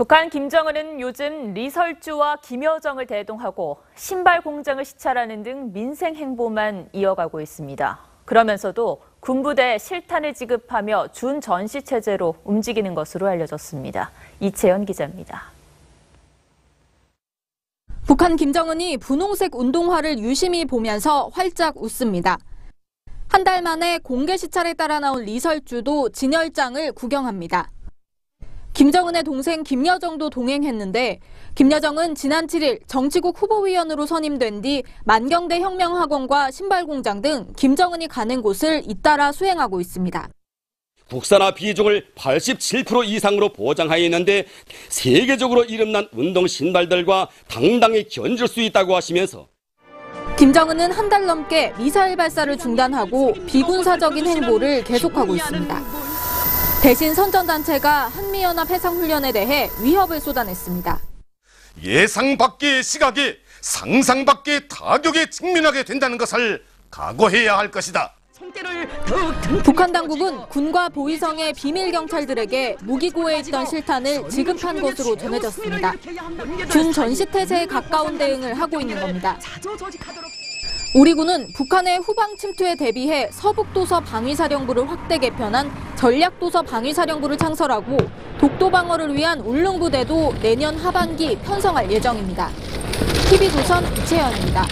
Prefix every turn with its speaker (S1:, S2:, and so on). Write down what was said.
S1: 북한 김정은은 요즘 리설주와 김여정을 대동하고 신발 공장을 시찰하는 등 민생 행보만 이어가고 있습니다. 그러면서도 군부대 실탄을 지급하며 준 전시 체제로 움직이는 것으로 알려졌습니다. 이채연 기자입니다.
S2: 북한 김정은이 분홍색 운동화를 유심히 보면서 활짝 웃습니다. 한 달 만에 공개 시찰에 따라 나온 리설주도 진열장을 구경합니다. 김정은의 동생 김여정도 동행했는데 김여정은 지난 7일 정치국 후보위원으로 선임된 뒤 만경대 혁명학원과 신발공장 등 김정은이 가는 곳을 잇따라 수행하고 있습니다.
S3: 국산화 비중을 87% 이상으로 보장하여 있는데 세계적으로 이름난 운동 신발들과 당당히 견줄 수 있다고 하시면서
S2: 김정은은 한 달 넘게 미사일 발사를 중단하고 비군사적인 행보를 계속하고 있습니다. 대신 선전단체가 한미연합 해상훈련에 대해 위협을 쏟아냈습니다.
S4: 예상 밖의 시각에 상상 밖의 타격에 직면하게 된다는 것을 각오해야 할 것이다.
S2: 북한 당국은 군과 보위성의 비밀 경찰들에게 무기고에 있던 실탄을 지급한 것으로 전해졌습니다. 준 전시태세에 가까운 대응을 하고 있는 겁니다. 우리 군은 북한의 후방 침투에 대비해 서북도서 방위사령부를 확대 개편한 전략도서 방위사령부를 창설하고 독도 방어를 위한 울릉부대도 내년 하반기 편성할 예정입니다. TV조선 이채연입니다.